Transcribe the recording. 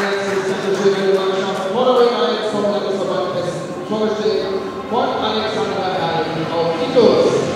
Alexander Alexander Alexander Alexander Alexander vom Landesverband Hessen vorgestellt von Alexander Herrlich.